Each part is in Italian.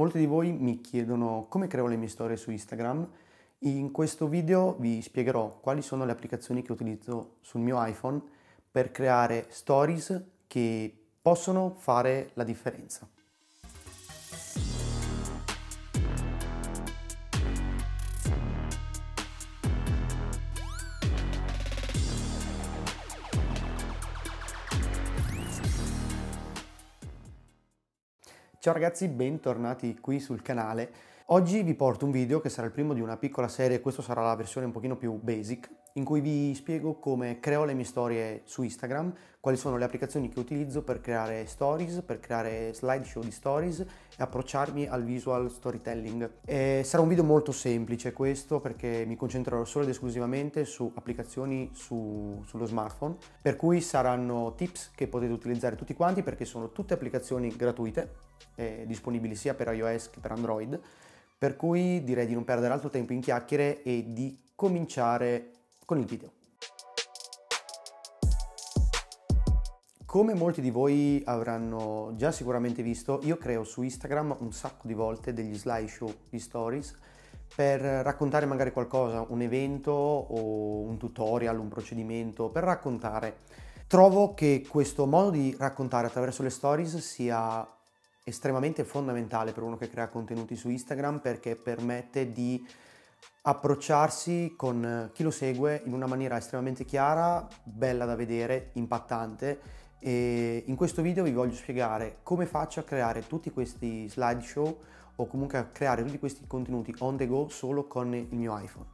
Molti di voi mi chiedono come creo le mie storie su Instagram. In questo video vi spiegherò quali sono le applicazioni che utilizzo sul mio iPhone per creare stories che possono fare la differenza. Ciao ragazzi, bentornati qui sul canale. Oggi vi porto un video che sarà il primo di una piccola serie, questa sarà la versione un pochino più basic, in cui vi spiego come creo le mie storie su Instagram, quali sono le applicazioni che utilizzo per creare stories, per creare slideshow di stories e approcciarmi al visual storytelling. E sarà un video molto semplice questo perché mi concentrerò solo ed esclusivamente su applicazioni su, sullo smartphone, per cui saranno tips che potete utilizzare tutti quanti perché sono tutte applicazioni gratuite, eh, disponibili sia per iOS che per Android, per cui direi di non perdere altro tempo in chiacchiere e di cominciare con il video. Come molti di voi avranno già sicuramente visto, io creo su Instagram un sacco di volte degli slideshow di stories per raccontare magari qualcosa, un evento o un tutorial, un procedimento, per raccontare. Trovo che questo modo di raccontare attraverso le stories sia estremamente fondamentale per uno che crea contenuti su Instagram perché permette di approcciarsi con chi lo segue in una maniera estremamente chiara, bella da vedere, impattante e in questo video vi voglio spiegare come faccio a creare tutti questi slideshow o comunque a creare tutti questi contenuti on the go solo con il mio iPhone.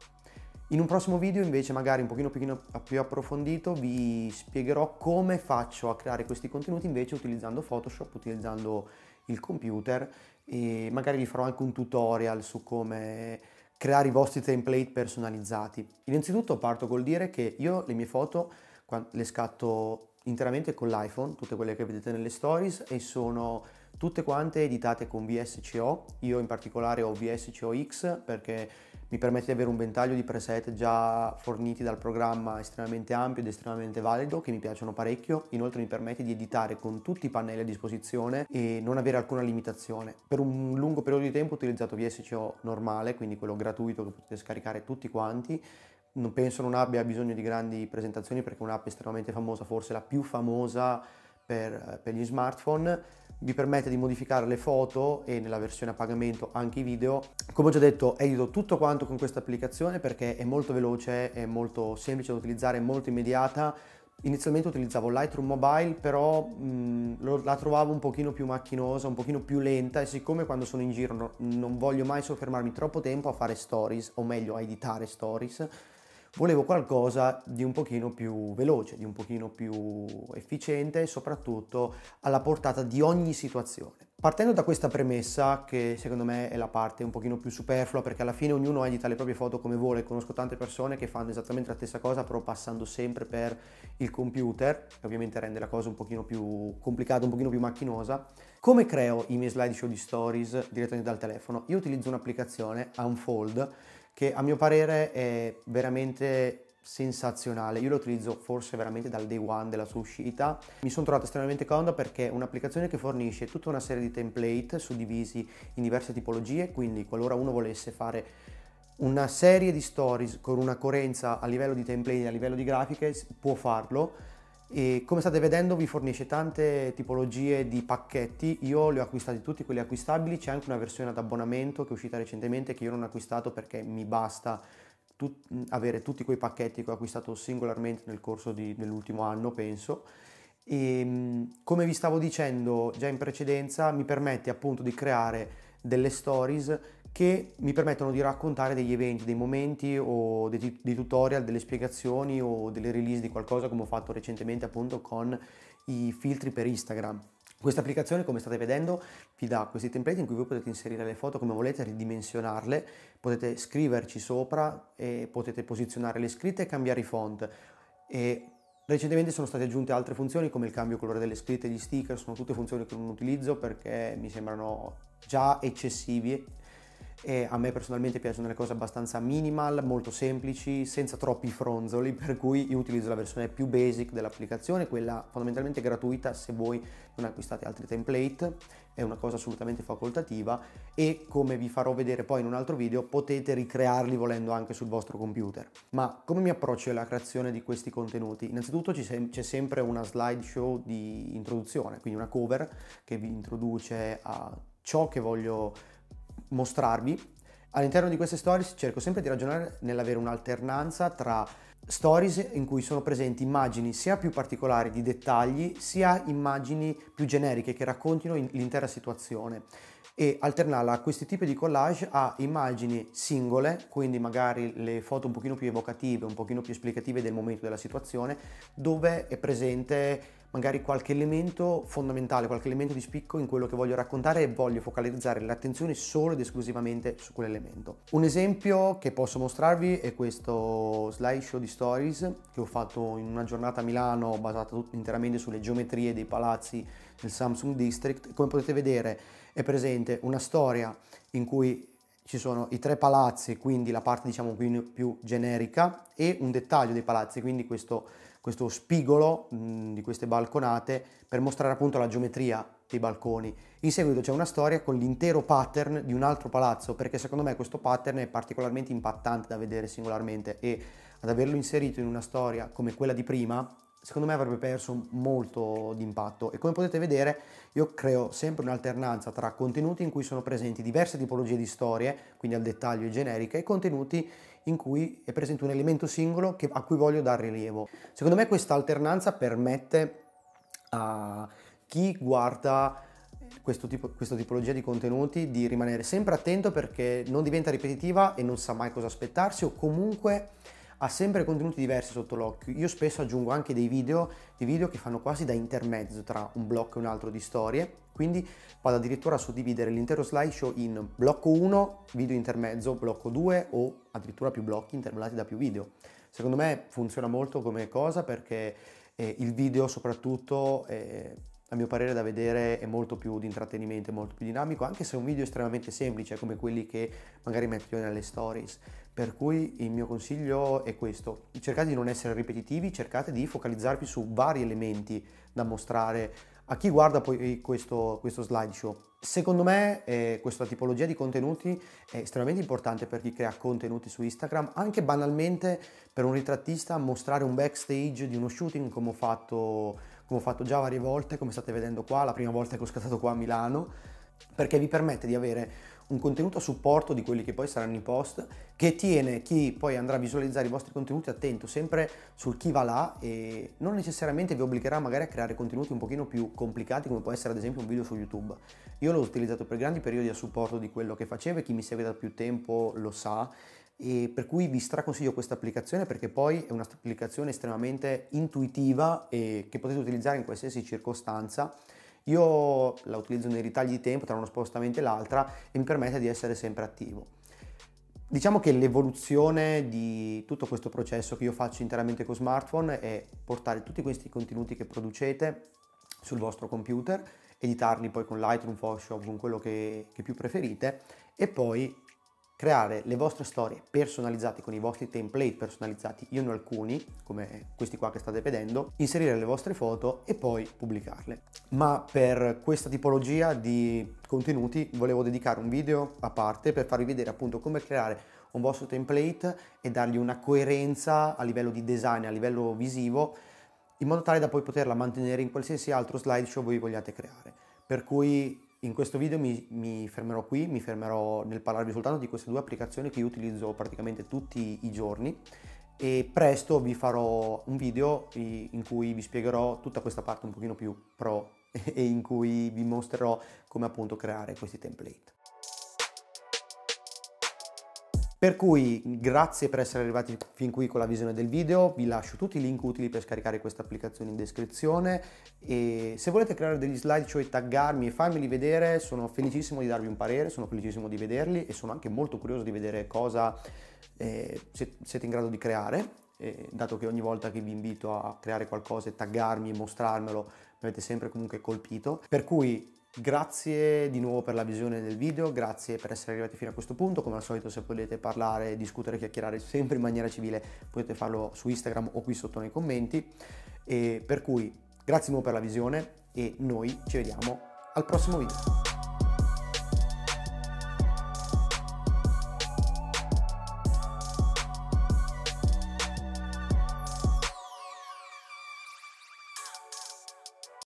In un prossimo video invece magari un pochino più, più approfondito vi spiegherò come faccio a creare questi contenuti invece utilizzando Photoshop, utilizzando il computer e magari vi farò anche un tutorial su come creare i vostri template personalizzati. Innanzitutto parto col dire che io le mie foto le scatto interamente con l'iPhone, tutte quelle che vedete nelle stories e sono tutte quante editate con VSCO, io in particolare ho VSCO X perché mi permette di avere un ventaglio di preset già forniti dal programma estremamente ampio ed estremamente valido che mi piacciono parecchio, inoltre mi permette di editare con tutti i pannelli a disposizione e non avere alcuna limitazione. Per un lungo periodo di tempo ho utilizzato VSCO normale, quindi quello gratuito che potete scaricare tutti quanti, non penso non abbia bisogno di grandi presentazioni perché è un'app estremamente famosa, forse la più famosa per, per, gli smartphone, vi permette di modificare le foto e nella versione a pagamento anche i video. Come ho già detto, edito tutto quanto con questa applicazione perché è molto veloce, è molto semplice da utilizzare, molto immediata. Inizialmente utilizzavo Lightroom Mobile, però mh, la trovavo un pochino più macchinosa, un pochino più lenta e siccome quando sono in giro no, non voglio mai soffermarmi troppo tempo a fare stories, o meglio a editare stories, volevo qualcosa di un pochino più veloce, di un pochino più efficiente e soprattutto alla portata di ogni situazione. Partendo da questa premessa, che secondo me è la parte un pochino più superflua, perché alla fine ognuno edita le proprie foto come vuole, conosco tante persone che fanno esattamente la stessa cosa, però passando sempre per il computer, che ovviamente rende la cosa un pochino più complicata, un pochino più macchinosa. Come creo i miei slideshow di stories direttamente dal telefono? Io utilizzo un'applicazione, Unfold, che a mio parere è veramente sensazionale. Io lo utilizzo forse veramente dal day one della sua uscita. Mi sono trovato estremamente comoda perché è un'applicazione che fornisce tutta una serie di template suddivisi in diverse tipologie, quindi qualora uno volesse fare una serie di stories con una coerenza a livello di template, a livello di grafiche, può farlo e come state vedendo vi fornisce tante tipologie di pacchetti, io li ho acquistati tutti quelli acquistabili, c'è anche una versione ad abbonamento che è uscita recentemente che io non ho acquistato perché mi basta tut avere tutti quei pacchetti che ho acquistato singolarmente nel corso dell'ultimo anno penso. E ehm, come vi stavo dicendo già in precedenza mi permette appunto di creare delle stories che mi permettono di raccontare degli eventi, dei momenti o dei, dei, tutorial, delle spiegazioni o delle release di qualcosa come ho fatto recentemente appunto con i filtri per Instagram. Questa applicazione, come state vedendo, vi dà questi template in cui voi potete inserire le foto come volete, ridimensionarle, potete scriverci sopra e potete posizionare le scritte e cambiare i font. E recentemente sono state aggiunte altre funzioni come il cambio colore delle scritte e gli sticker, sono tutte funzioni che non utilizzo perché mi sembrano già eccessivi e a me personalmente piacciono le cose abbastanza minimal, molto semplici, senza troppi fronzoli, per cui io utilizzo la versione più basic dell'applicazione, quella fondamentalmente gratuita se voi non acquistate altri template, è una cosa assolutamente facoltativa e come vi farò vedere poi in un altro video potete ricrearli volendo anche sul vostro computer. Ma come mi approccio alla creazione di questi contenuti? Innanzitutto c'è sempre una slideshow di introduzione, quindi una cover che vi introduce a ciò che voglio mostrarvi. All'interno di queste stories cerco sempre di ragionare nell'avere un'alternanza tra stories in cui sono presenti immagini sia più particolari di dettagli, sia immagini più generiche che raccontino l'intera situazione e alternarla a questi tipi di collage a immagini singole, quindi magari le foto un pochino più evocative, un pochino più esplicative del momento della situazione, dove è presente magari qualche elemento fondamentale, qualche elemento di spicco in quello che voglio raccontare e voglio focalizzare l'attenzione solo ed esclusivamente su quell'elemento. Un esempio che posso mostrarvi è questo slideshow di stories che ho fatto in una giornata a Milano basata interamente sulle geometrie dei palazzi del Samsung District. Come potete vedere è presente una storia in cui ci sono i tre palazzi, quindi la parte diciamo più, più generica, e un dettaglio dei palazzi, quindi questo, questo spigolo mh, di queste balconate per mostrare appunto la geometria dei balconi. In seguito c'è una storia con l'intero pattern di un altro palazzo, perché secondo me questo pattern è particolarmente impattante da vedere singolarmente e ad averlo inserito in una storia come quella di prima secondo me avrebbe perso molto di impatto e come potete vedere io creo sempre un'alternanza tra contenuti in cui sono presenti diverse tipologie di storie, quindi al dettaglio e generiche, e contenuti in cui è presente un elemento singolo che, a cui voglio dare rilievo. Secondo me questa alternanza permette a chi guarda questo tipo, questa tipologia di contenuti di rimanere sempre attento perché non diventa ripetitiva e non sa mai cosa aspettarsi o comunque ha sempre contenuti diversi sotto l'occhio. Io spesso aggiungo anche dei video, dei video che fanno quasi da intermezzo tra un blocco e un altro di storie, quindi vado addirittura a suddividere l'intero slideshow in blocco 1, video intermezzo, blocco 2 o addirittura più blocchi intervallati da più video. Secondo me funziona molto come cosa perché eh, il video soprattutto... Eh, a mio parere da vedere è molto più di intrattenimento, molto più dinamico, anche se è un video estremamente semplice come quelli che magari metto io nelle stories. Per cui il mio consiglio è questo, cercate di non essere ripetitivi, cercate di focalizzarvi su vari elementi da mostrare. A chi guarda poi questo, questo slideshow. Secondo me eh, questa tipologia di contenuti è estremamente importante per chi crea contenuti su Instagram, anche banalmente per un ritrattista mostrare un backstage di uno shooting come ho fatto come ho fatto già varie volte, come state vedendo qua, la prima volta che ho scattato qua a Milano, perché vi permette di avere un contenuto a supporto di quelli che poi saranno i post, che tiene chi poi andrà a visualizzare i vostri contenuti attento sempre sul chi va là e non necessariamente vi obbligherà magari a creare contenuti un pochino più complicati come può essere ad esempio un video su YouTube. Io l'ho utilizzato per grandi periodi a supporto di quello che facevo e chi mi segue da più tempo lo sa e per cui vi straconsiglio questa applicazione perché poi è un'applicazione estremamente intuitiva e che potete utilizzare in qualsiasi circostanza. Io la utilizzo nei ritagli di tempo tra uno spostamento e l'altra e mi permette di essere sempre attivo. Diciamo che l'evoluzione di tutto questo processo che io faccio interamente con smartphone è portare tutti questi contenuti che producete sul vostro computer, editarli poi con Lightroom, Photoshop, con quello che, che più preferite e poi creare le vostre storie personalizzate con i vostri template personalizzati, io ne ho alcuni, come questi qua che state vedendo, inserire le vostre foto e poi pubblicarle. Ma per questa tipologia di contenuti volevo dedicare un video a parte per farvi vedere appunto come creare un vostro template e dargli una coerenza a livello di design, a livello visivo, in modo tale da poi poterla mantenere in qualsiasi altro slideshow voi vogliate creare. Per cui in questo video mi, mi, fermerò qui, mi fermerò nel parlarvi soltanto di queste due applicazioni che io utilizzo praticamente tutti i giorni e presto vi farò un video in cui vi spiegherò tutta questa parte un pochino più pro e in cui vi mostrerò come appunto creare questi template. Per cui grazie per essere arrivati fin qui con la visione del video, vi lascio tutti i link utili per scaricare questa applicazione in descrizione e se volete creare degli slideshow e taggarmi e farmeli vedere sono felicissimo di darvi un parere, sono felicissimo di vederli e sono anche molto curioso di vedere cosa eh, siete in grado di creare, eh, dato che ogni volta che vi invito a creare qualcosa e taggarmi e mostrarmelo mi avete sempre comunque colpito. Per cui grazie di nuovo per la visione del video, grazie per essere arrivati fino a questo punto, come al solito se volete parlare, discutere, chiacchierare sempre in maniera civile potete farlo su Instagram o qui sotto nei commenti, e per cui grazie di nuovo per la visione e noi ci vediamo al prossimo video.